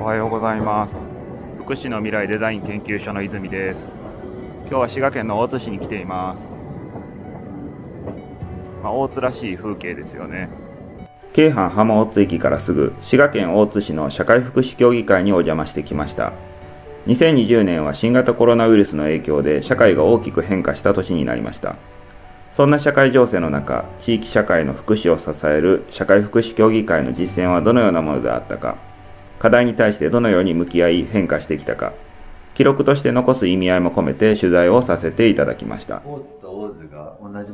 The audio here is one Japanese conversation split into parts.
おはようございます。福祉の未来デザイン研究所の泉です。今日は滋賀県の大津市に来ています、まあ、大津らしい風景ですよね。京阪浜大津駅からすぐ滋賀県大津市の社会福祉協議会にお邪魔してきました。2020年は新型コロナウイルスの影響で社会が大きく変化した年になりました。そんな社会情勢の中、地域社会の福祉を支える社会福祉協議会の実践はどのようなものであったか、課題に対してどのように向き合い変化してきたか、記録として残す意味合いも込めて取材をさせていただきました。大津と大津が同じ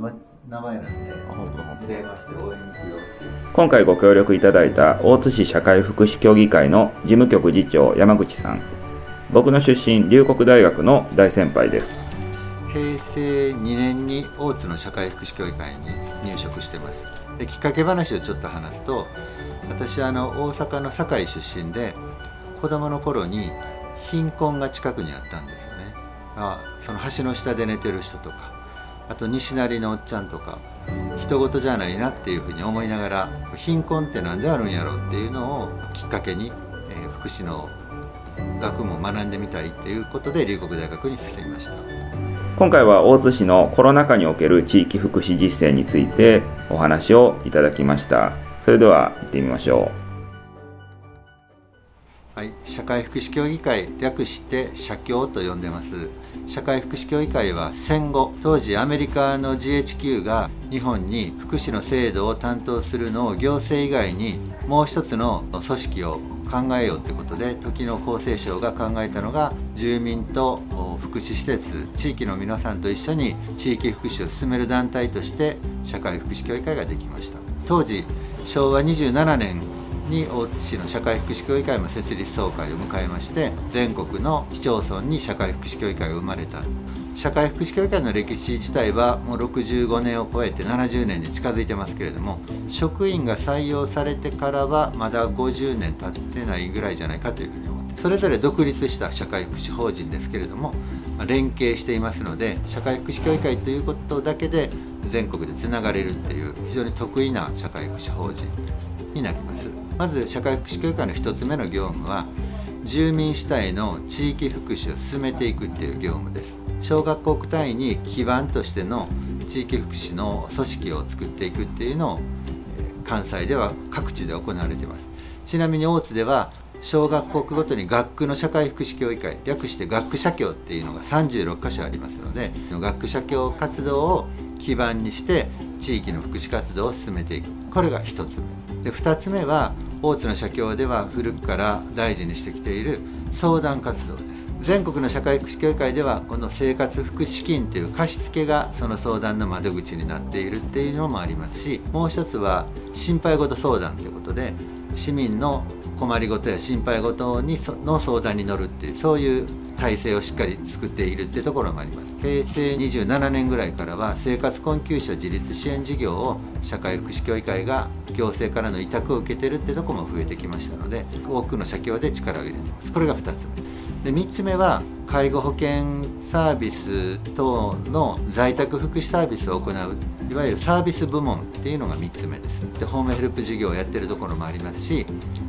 名前なんで、電話して応援に行くよっていう。今回ご協力いただいた大津市社会福祉協議会の事務局次長山口さん。僕の出身、龍谷大学の大先輩です。平成2年に大津の社会福祉協議会に入職してます。できっかけ話をちょっと話すと私あの大阪の堺出身で子供の頃に貧困が近くにあったんですよね。あその橋の下で寝てる人とかあと西成のおっちゃんとか人事じゃないなっていうふうに思いながら貧困って何であるんやろうっていうのをきっかけに、えー福祉の学問を学んでみたいっていうことで龍谷大学に進みました。今回は大津市のコロナ禍における地域福祉実践についてお話をいただきました。それでは行ってみましょう。はい、社会福祉協議会略して社協と呼んでます。社会福祉協議会は戦後当時アメリカの GHQ が日本に福祉の制度を担当するのを行政以外にもう一つの組織を考えようということで時の厚生省が考えたのが住民と福祉施設地域の皆さんと一緒に地域福祉を進める団体として社会福祉協議会ができました。当時昭和27年に大津市の社会福祉協議会も設立総会を迎えまして全国の市町村に社会福祉協議会が生まれた。社会福祉協議会の歴史自体はもう65年を超えて70年に近づいてますけれども職員が採用されてからはまだ50年経ってないぐらいじゃないかというふうに思ってそれぞれ独立した社会福祉法人ですけれども連携していますので社会福祉協議会ということだけで全国でつながれるっていう非常に得意な社会福祉法人になります。まず社会福祉協議会の1つ目の業務は住民主体の地域福祉を進めていくっていう業務です。小学校区単位に基盤としての地域福祉の組織を作っていくっていうのを関西では各地で行われています。ちなみに大津では小学校区ごとに学区の社会福祉協議会略して学区社協っていうのが36カ所ありますので学区社協活動を基盤にして地域の福祉活動を進めていく。これが1つ目。で2つ目は大津の社協では古くから大事にしてきている相談活動です。全国の社会福祉協議会ではこの生活福祉金という貸付がその相談の窓口になっているっていうのもありますしもう一つは心配事相談ということで市民の困りごとや心配事にの相談に乗るっていうそういう体制をしっかり作っているっていうところもあります。平成27年ぐらいからは生活困窮者自立支援事業を社会福祉協議会が行政からの委託を受けてるってとこも増えてきましたので多くの社協で力を入れてます。これが2つ。目で3つ目は介護保険サービス等の在宅福祉サービスを行ういわゆるサービス部門っていうのが3つ目です。でホームヘルプ事業をやってるところもありますし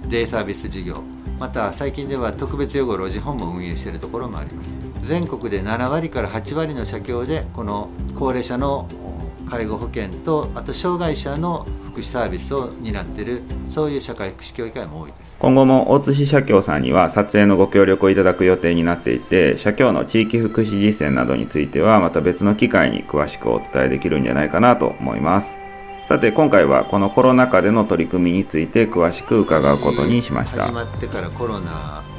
デイサービス事業また最近では特別養護老人ホームを運営しているところもあります。全国で7割から8割の社協でこの高齢者の介護保険とあと障害者の福祉サービスを担っているそういう社会福祉協議会も多いです。今後も大津市社協さんには撮影のご協力をいただく予定になっていて社協の地域福祉実践などについてはまた別の機会に詳しくお伝えできるんじゃないかなと思います。さて今回はこのコロナ禍での取り組みについて詳しく伺うことにしました。始まってからコロナの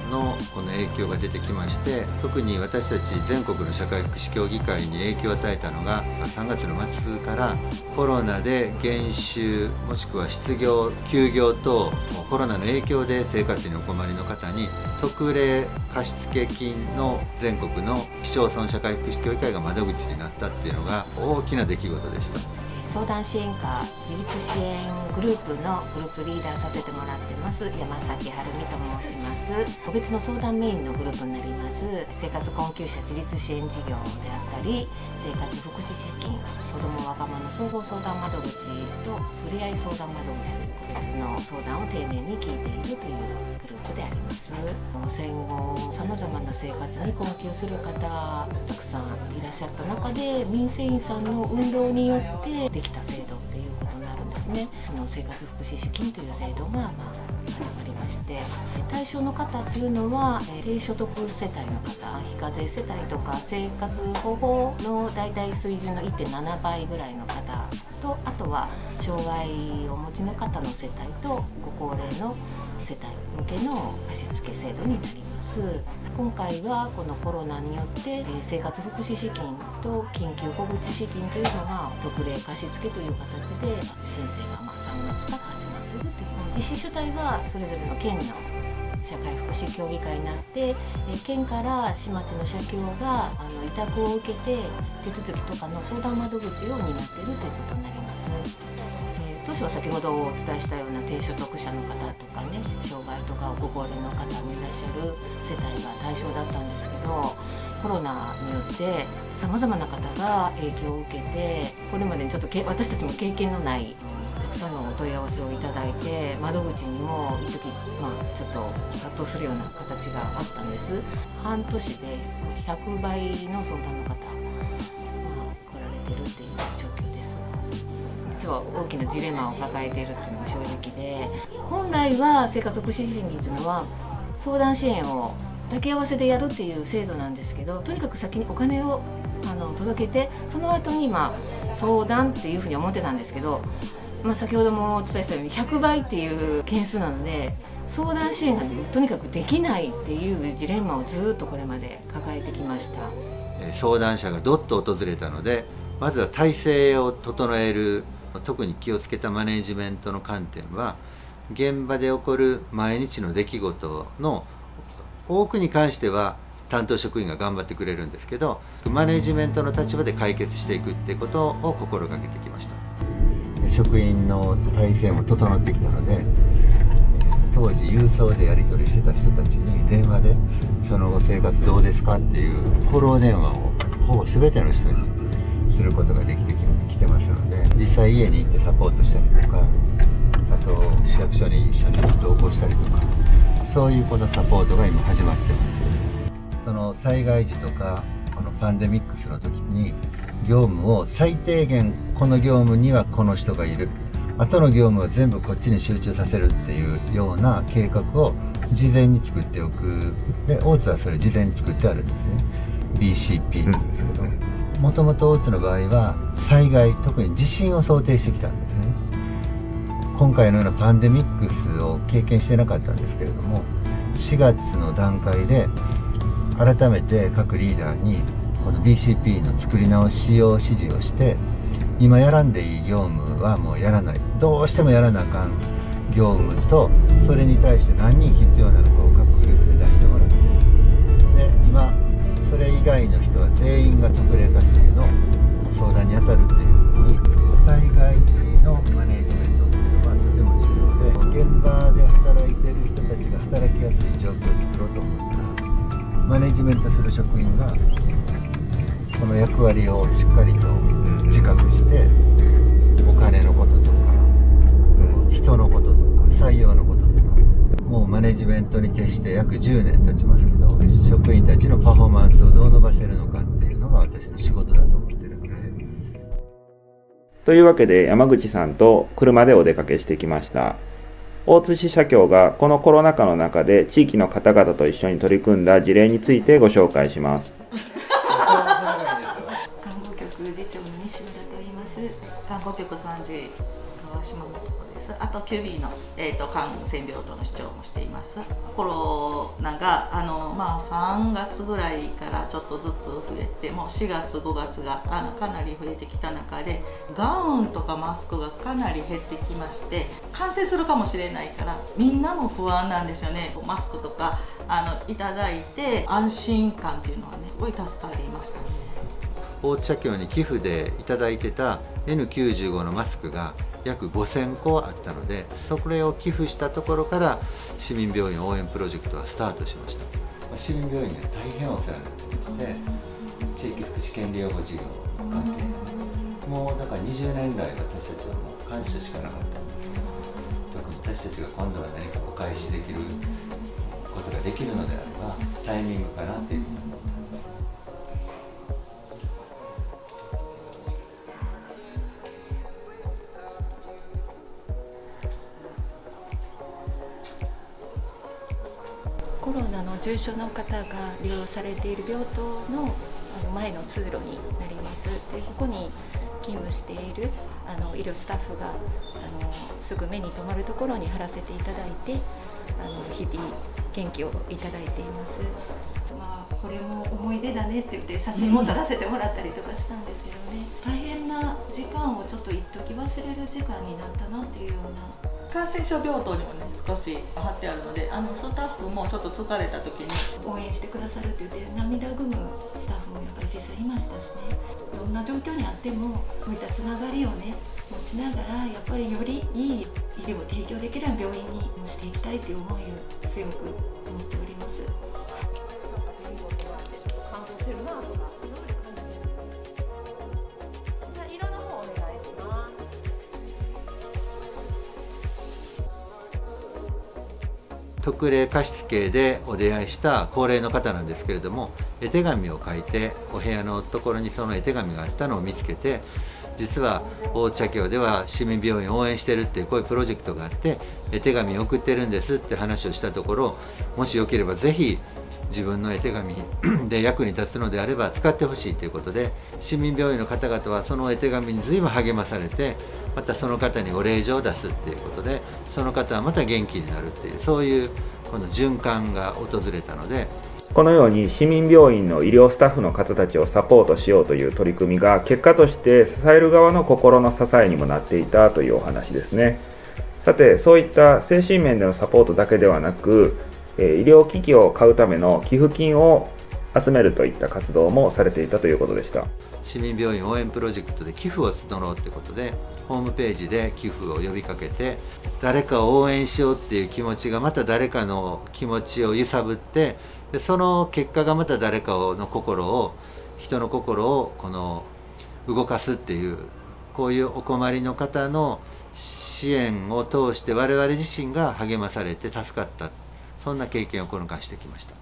この影響が出てきまして特に私たち全国の社会福祉協議会に影響を与えたのが3月の末からコロナで減収もしくは失業休業等コロナの影響で生活にお困りの方に特例貸付金の全国の市町村社会福祉協議会が窓口になったっていうのが大きな出来事でした。相談支援課自立支援グループのグループリーダーさせてもらってます山崎晴美と申します。個別の相談メインのグループになります。生活困窮者自立支援事業であったり生活福祉資金総合相談窓口とふれあい相談窓口という個別の相談を丁寧に聞いているというグループであります。戦後さまざまな生活に困窮する方たくさんいらっしゃった中で民生委員さんの運動によってできた制度っていうことになるんですね。あの生活福祉資金という制度が、まあ、始まりまして対象の方っていうのは低所得世帯の方非課税世帯とか生活保護の大体水準の1.7倍ぐらいの方とあとは障害をお持ちの方の世帯とご高齢の世帯向けの貸付制度になります。今回はこのコロナによって生活福祉資金と緊急小口資金というのが特例貸付という形で申請が3月から実施主体はそれぞれの県の社会福祉協議会になって県から市町の社協があの委託を受けて手続きとかの相談窓口を担っているということになります。当初は先ほどお伝えしたような低所得者の方とかね障害とかご高齢の方もいらっしゃる世帯が対象だったんですけどコロナによってさまざまな方が影響を受けてこれまでにちょっと私たちも経験のないさんのお問い合わせをいただいて窓口にも一時まあちょっと殺到するような形があったんです。半年で100倍の相談の方が来られてるっていう状況です。実は大きなジレンマを抱えているっていうのが正直で本来は生活福祉審議っていうのは相談支援を抱き合わせでやるっていう制度なんですけどとにかく先にお金をあの届けてその後にまあ相談っていうふうに思ってたんですけど、まあ、先ほどもお伝えしたように100倍っていう件数なので相談支援がとにかくできないっていうジレンマをずっとこれまで抱えてきました。相談者がどっと訪れたのでまずは体制を整える特に気をつけたマネジメントの観点は現場で起こる毎日の出来事の多くに関しては担当職員が頑張ってくれるんですけどマネジメントの立場で解決していくっていうことを心がけてきました。職員の体制も整ってきたので当時郵送でやり取りしてた人たちに電話で「その後生活どうですか?」っていうフォロー電話をほぼ全ての人にすることができてきてますので実際家に行ってサポートしたりとかあと市役所に一緒に同行したりとかそういうこのサポートが今始まってますその災害時とかこのパンデミックスの時に業務を最低限この業務にはこの人がいる。後の業務を全部こっちに集中させるっていうような計画を事前に作っておく。で大津はそれ事前に作ってあるんですね。BCP って言うん。ですけどもともと大津の場合は災害特に地震を想定してきたんですね。今回のようなパンデミックスを経験してなかったんですけれども4月の段階で改めて各リーダーにこの BCP の作り直しを指示をして今やらんでいい業務はもうやらない。どうしてもやらなあかん業務とそれに対して何人必要なのかを確保割をしっかりと自覚してお金のこととか人のこととか採用のこととかもうマネジメントに徹して約10年経ちますけど職員たちのパフォーマンスをどう伸ばせるのかっていうのが私の仕事だと思ってるので。というわけで山口さんと車でお出かけしてきました。大津市社協がこのコロナ禍の中で地域の方々と一緒に取り組んだ事例についてご紹介します。330川島こです。あとキュービーの、えーと、感染病棟の主張もしています。コロナがあの、まあ、3月ぐらいからちょっとずつ増えてもう4月5月があのかなり増えてきた中でガウンとかマスクがかなり減ってきまして感染するかもしれないからみんなも不安なんですよね。マスクとかあのいただいて安心感っていうのはねすごい助かりましたね。大津社協に寄付でいただいてた N95 のマスクが約5000個あったのでそれを寄付したところから市民病院応援プロジェクトはスタートしました。市民病院で大変お世話になってまして地域福祉権利養護事業の関係もうだから20年来私たちはもう感謝しかなかったんですけど特に私たちが今度は何かお返しできることができるのであればタイミングかなっていうふうに思ってコ重症の方が利用されている病棟の前の通路になります。でここに勤務しているあの医療スタッフがあのすぐ目に留まるところに貼らせていただいてあの日々元気をいただいています、まあ、これも思い出だねって言って写真も撮らせてもらったりとかしたんですけどね、大変な時間をちょっと一時忘れる時間になったなっていうような感染症病棟にもね少し貼ってあるのであのスタッフもちょっと疲れた時に応援してくださるって言って涙ぐむスタッフもやっぱり実際いましたしねどんな状況にあってもこういったつながりをね持ちながらやっぱりよりいい医療を提供できるような病院にしていきたいという思いを強く思っております。特例貸付でお出会いした高齢の方なんですけれども絵手紙を書いてお部屋のところにその絵手紙があったのを見つけて実は大茶協では市民病院を応援してるっていうこういうプロジェクトがあって絵手紙を送ってるんですって話をしたところもしよければぜひ自分の絵手紙 で役に立つのであれば使ってほしいということで市民病院の方々はその絵手紙に随分励まされてまたその方にお礼状を出すっていうことでその方はまた元気になるっていうそういうこの循環が訪れたのでこのように市民病院の医療スタッフの方たちをサポートしようという取り組みが結果として支える側の心の支えにもなっていたというお話ですね。さてそういった精神面でのサポートだけではなく医療機器を買うための寄付金を集めるといった活動もされていたということでした。市民病院応援プロジェクトで寄付を募ろうってことでホームページで寄付を呼びかけて誰かを応援しようっていう気持ちがまた誰かの気持ちを揺さぶってでその結果がまた誰かの心を人の心をこの動かすっていうこういうお困りの方の支援を通して我々自身が励まされて助かった。そんな経験をこの間してきました。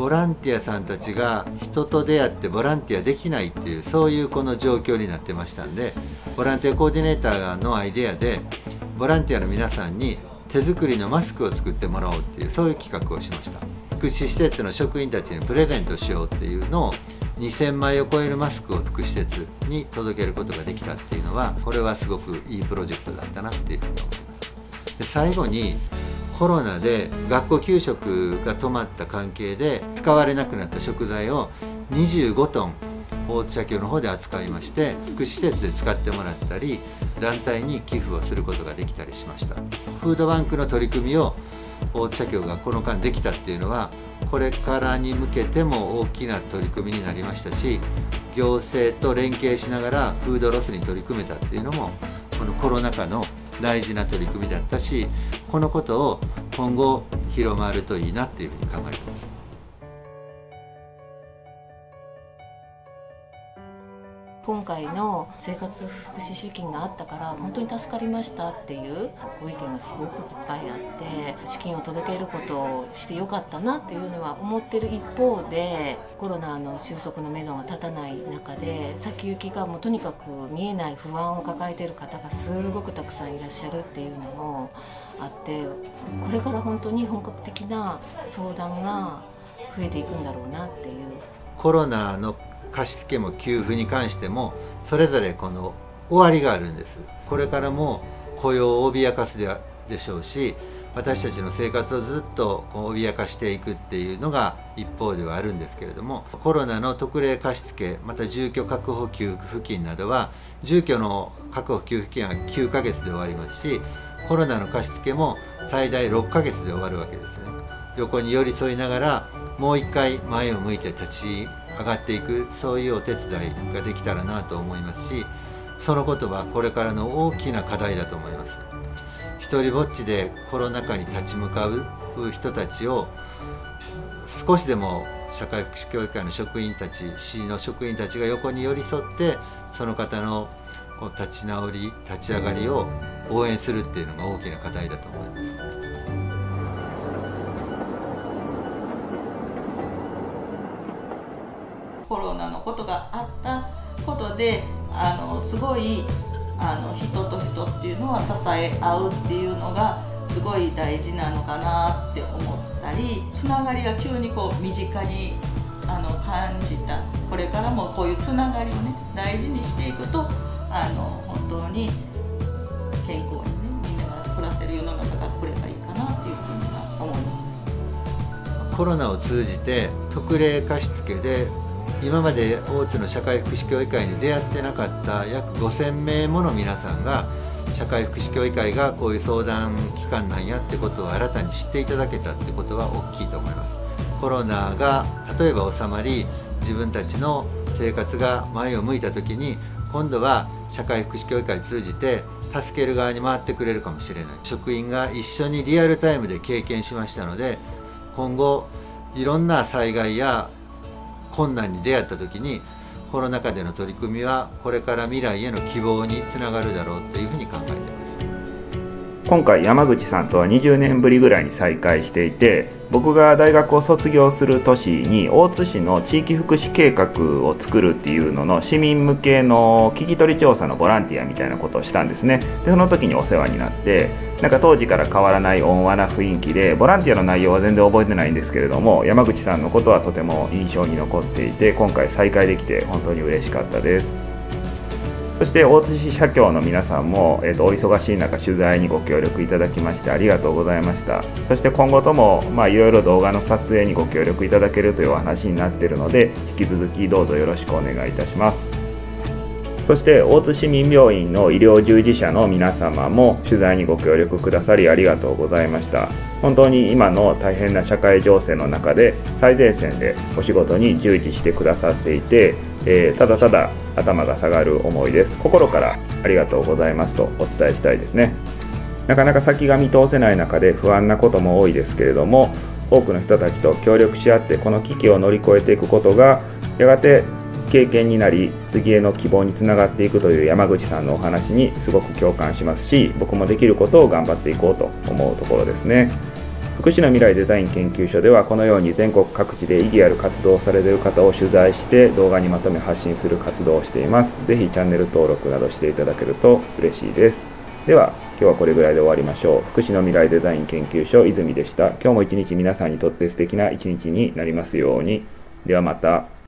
ボランティアさんたちが人と出会ってボランティアできないっていうそういうこの状況になってましたんでボランティアコーディネーターのアイデアでボランティアの皆さんに手作りのマスクを作ってもらおうっていうそういう企画をしました。福祉施設の職員たちにプレゼントしようっていうのを2000枚を超えるマスクを福祉施設に届けることができたっていうのはこれはすごくいいプロジェクトだったなっていうふうに思います。で最後にコロナで学校給食が止まった関係で使われなくなった食材を25トン大津社協の方で扱いまして福祉施設で使ってもらったり団体に寄付をすることができたりしました。フードバンクの取り組みを大津社協がこの間できたっていうのはこれからに向けても大きな取り組みになりましたし行政と連携しながらフードロスに取り組めたっていうのもこのコロナ禍の大事な取り組みだったしこのことを今後広まるといいなっていうふうに考えてます。今回の生活福祉資金があったから本当に助かりましたっていうご意見がすごくいっぱいあって資金を届けることをしてよかったなっていうのは思ってる一方でコロナの収束のめどが立たない中で先行きがもうとにかく見えない不安を抱えてる方がすごくたくさんいらっしゃるっていうのもあってこれから本当に本格的な相談が増えていくんだろうなっていう。コロナの貸付も給付に関してもそれぞれこの終わりがあるんです。これからも雇用を脅かすでしょうし私たちの生活をずっと脅かしていくっていうのが一方ではあるんですけれどもコロナの特例貸付また住居確保給付金などは住居の確保給付金は9ヶ月で終わりますしコロナの貸付も最大6ヶ月で終わるわけですね。横に寄り添いながらもう一回前を向いて立ち上がっていくそういうお手伝いができたらなと思いますしそのことはこれからの大きな課題だと思います一人ぼっちでコロナ禍に立ち向かう人たちを少しでも社会福祉協議会の職員たち市の職員たちが横に寄り添ってその方のこう立ち直り立ち上がりを応援するっていうのが大きな課題だと思います。コロナのことがあったことであのすごいあの人と人っていうのは支え合うっていうのがすごい大事なのかなって思ったりつながりが急にこう身近にあの感じた。これからもこういうつながりをね大事にしていくとあの本当に健康にねみんなが暮らせる世の中が来ればいいかなっていうふうには思います。コロナを通じて特例貸付で今まで大津の社会福祉協議会に出会ってなかった約5000名もの皆さんが社会福祉協議会がこういう相談機関なんやってことを新たに知っていただけたってことは大きいと思います。コロナが例えば収まり自分たちの生活が前を向いた時に今度は社会福祉協議会通じて助ける側に回ってくれるかもしれない。職員が一緒にリアルタイムで経験しましたので今後いろんな災害や困難に出会った時にコロナ禍での取り組みはこれから未来への希望につながるだろうというふうに考えています。今回山口さんとは20年ぶりぐらいに再会していて僕が大学を卒業する年に大津市の地域福祉計画を作るっていうのの市民向けの聞き取り調査のボランティアみたいなことをしたんですね。でその時にお世話になってなんか当時から変わらない温和な雰囲気でボランティアの内容は全然覚えてないんですけれども山口さんのことはとても印象に残っていて今回再会できて本当に嬉しかったです。そして大津市社協の皆さんも、えーと、お忙しい中取材にご協力いただきましてありがとうございました。そして今後ともいろいろ動画の撮影にご協力いただけるというお話になっているので引き続きどうぞよろしくお願いいたします。そして大津市民病院の医療従事者の皆様も取材にご協力くださりありがとうございました。本当に今の大変な社会情勢の中で最前線でお仕事に従事してくださっていてえー、ただただ頭が下がる思いです心からありがとうございますとお伝えしたいですねなかなか先が見通せない中で不安なことも多いですけれども多くの人たちと協力し合ってこの危機を乗り越えていくことがやがて経験になり次への希望につながっていくという山口さんのお話にすごく共感しますし僕もできることを頑張っていこうと思うところですね。福祉の未来デザイン研究所ではこのように全国各地で意義ある活動をされている方を取材して動画にまとめ発信する活動をしています。ぜひチャンネル登録などしていただけると嬉しいです。では、今日はこれぐらいで終わりましょう。福祉の未来デザイン研究所泉でした。今日も一日皆さんにとって素敵な一日になりますように。ではまた。